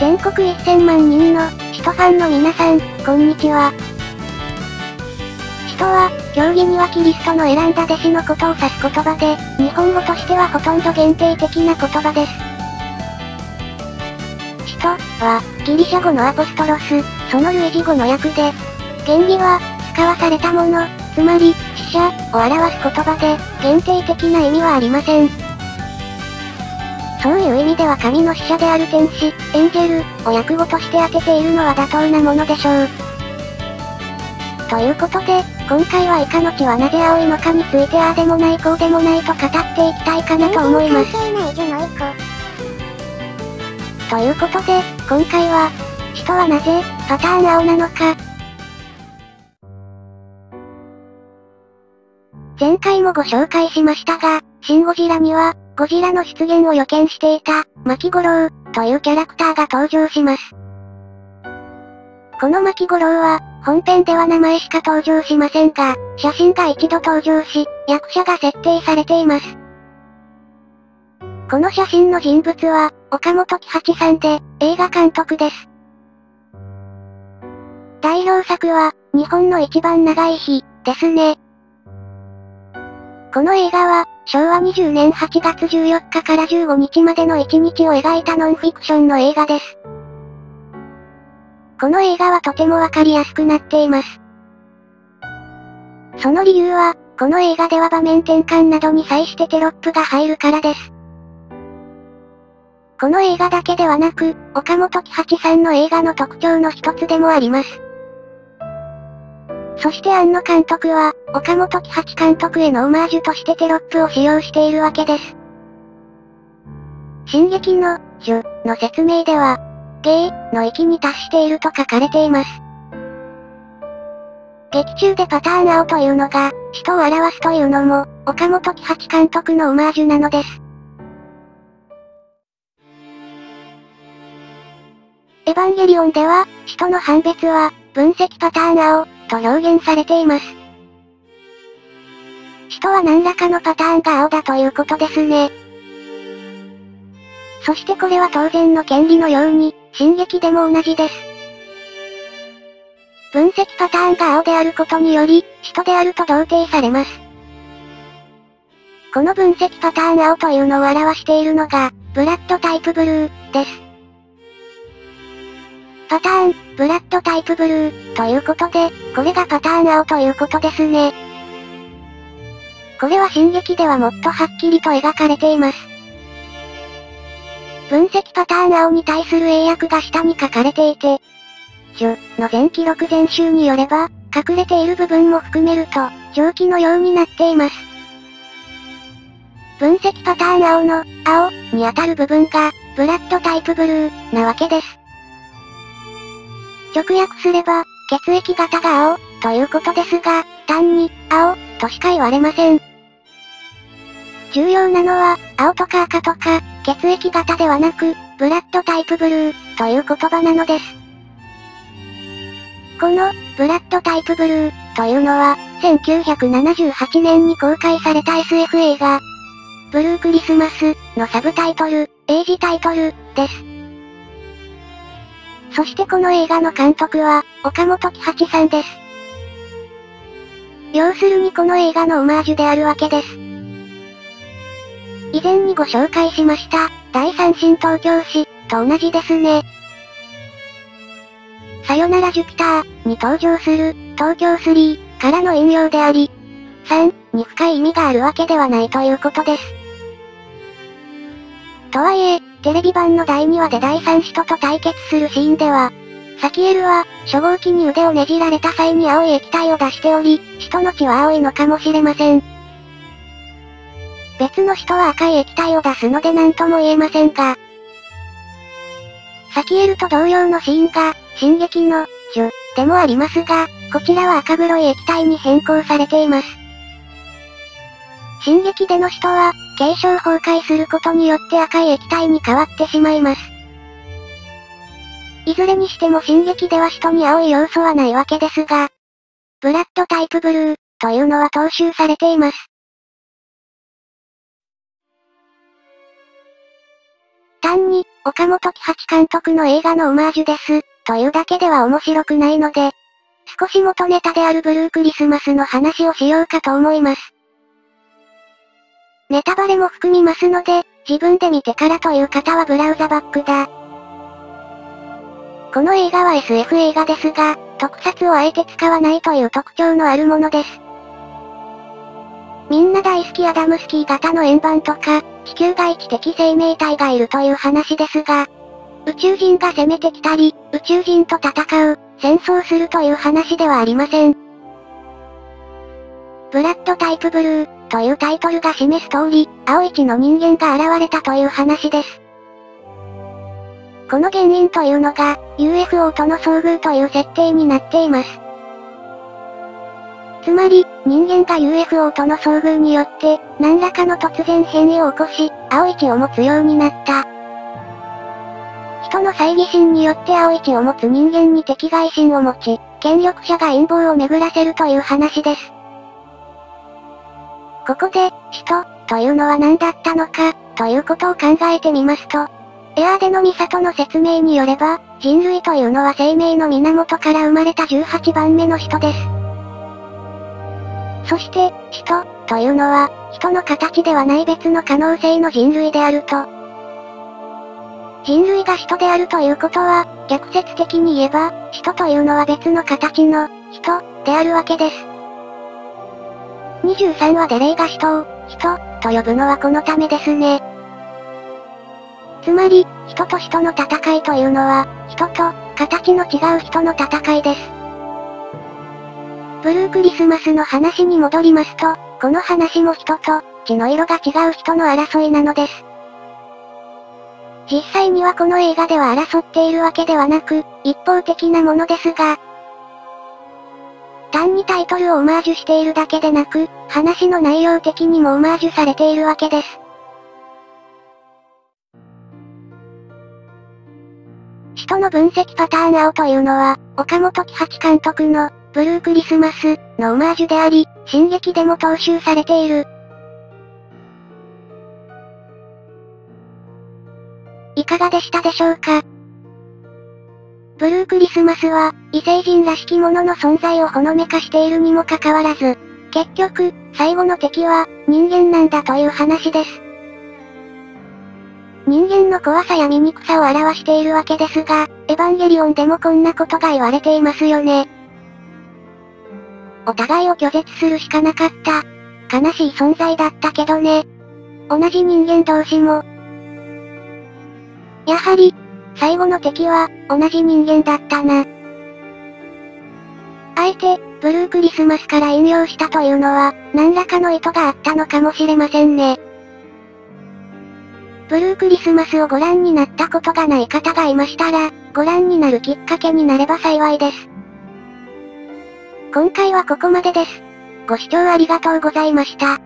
全国1000万人の、使徒ファンの皆さん、こんにちは。使徒は、競技にはキリストの選んだ弟子のことを指す言葉で、日本語としてはほとんど限定的な言葉です。使徒は、ギリシャ語のアポストロス、その類似語の訳で、原理は、使わされたもの、つまり、死者を表す言葉で、限定的な意味はありません。そういう意味では神の使者である天使、エンジェル、を訳語として当てているのは妥当なものでしょう。ということで、今回は以下の血はなぜ青いのかについてああでもないこうでもないと語っていきたいかなと思います。ということで、今回は、使徒はなぜ、パターン青なのか。前回もご紹介しましたが、シン・ゴジラには、ゴジラの出現を予見していた、マキゴロウ、というキャラクターが登場します。このマキゴロウは、本編では名前しか登場しませんが、写真が一度登場し、役者が設定されています。この写真の人物は、岡本喜八さんで、映画監督です。代表作は、日本の一番長い日、ですね。この映画は、昭和20年8月14日から15日までの1日を描いたノンフィクションの映画です。この映画はとてもわかりやすくなっています。その理由は、この映画では場面転換などに際してテロップが入るからです。この映画だけではなく、岡本喜八さんの映画の特徴の一つでもあります。そして庵野監督は、岡本喜八監督へのオマージュとしてテロップを使用しているわけです。進撃の、樹の説明では、ゲイの域に達していると書かれています。劇中でパターン青というのが、人を表すというのも、岡本喜八監督のオマージュなのです。エヴァンゲリオンでは、人の判別は、分析パターン青、と表現されています。人は何らかのパターンが青だということですね。そしてこれは当然の権利のように、進撃でも同じです。分析パターンが青であることにより、人であると同定されます。この分析パターン青というのを表しているのが、ブラッドタイプブルー、です。パターン、ブラッドタイプブルー、ということで、これがパターン青ということですね。これは進撃ではもっとはっきりと描かれています。分析パターン青に対する英訳が下に書かれていて、ュの全記録全集によれば、隠れている部分も含めると、蒸気のようになっています。分析パターン青の、青、に当たる部分が、ブラッドタイプブルー、なわけです。直訳すれば、血液型が青、ということですが、単に、青、としか言われません。重要なのは、青とか赤とか、血液型ではなく、ブラッドタイプブルー、という言葉なのです。この、ブラッドタイプブルー、というのは、1978年に公開された SF 映画、ブルークリスマス、のサブタイトル、英字タイトル、です。そしてこの映画の監督は、岡本喜八さんです。要するにこの映画のオマージュであるわけです。以前にご紹介しました、第三神東京市、と同じですね。さよならジュピター、に登場する、東京3、からの引用であり、3、に深い意味があるわけではないということです。とはいえ、テレビ版の第2話で第3使徒と対決するシーンでは、サキエルは、初号機に腕をねじられた際に青い液体を出しており、使徒の血は青いのかもしれません。別の人は赤い液体を出すので何とも言えませんが、サキエルと同様のシーンが、進撃の、ュでもありますが、こちらは赤黒い液体に変更されています。進撃での人は、継承崩壊することによって赤い液体に変わってしまいます。いずれにしても進撃では人に青い要素はないわけですが、ブラッドタイプブルー、というのは踏襲されています。単に、岡本喜八監督の映画のオマージュです、というだけでは面白くないので、少し元ネタであるブルークリスマスの話をしようかと思います。ネタバレも含みますので、自分で見てからという方はブラウザバックだ。この映画は SF 映画ですが、特撮をあえて使わないという特徴のあるものです。みんな大好きアダムスキー型の円盤とか、地球外知的生命体がいるという話ですが、宇宙人が攻めてきたり、宇宙人と戦う、戦争するという話ではありません。ブラッドタイプブルー、というタイトルが示す通り、青一の人間が現れたという話です。この原因というのが、UFO との遭遇という設定になっています。つまり、人間が UFO との遭遇によって、何らかの突然変異を起こし、青一を持つようになった。人の猜疑心によって青一を持つ人間に敵外心を持ち、権力者が陰謀を巡らせるという話です。ここで、人、というのは何だったのか、ということを考えてみますと、エアーデのミサトの説明によれば、人類というのは生命の源から生まれた18番目の人です。そして、人、というのは、人の形ではない別の可能性の人類であると。人類が人であるということは、逆説的に言えば、人というのは別の形の、人、であるわけです。23話で霊が人を、人、と呼ぶのはこのためですね。つまり、人と人の戦いというのは、人と、形の違う人の戦いです。ブルークリスマスの話に戻りますと、この話も人と、血の色が違う人の争いなのです。実際にはこの映画では争っているわけではなく、一方的なものですが、単にタイトルをオマージュしているだけでなく、話の内容的にもオマージュされているわけです。人の分析パターン青というのは、岡本喜八監督の、ブルークリスマス、のオマージュであり、進撃でも踏襲されている。いかがでしたでしょうか？ブルークリスマスは、異星人らしきものの存在をほのめかしているにもかかわらず、結局、最後の敵は、人間なんだという話です。人間の怖さや醜さを表しているわけですが、エヴァンゲリオンでもこんなことが言われていますよね。お互いを拒絶するしかなかった。悲しい存在だったけどね。同じ人間同士も。やはり、最後の敵は、同じ人間だったな。あえて、ブルークリスマスから引用したというのは、何らかの意図があったのかもしれませんね。ブルークリスマスをご覧になったことがない方がいましたら、ご覧になるきっかけになれば幸いです。今回はここまでです。ご視聴ありがとうございました。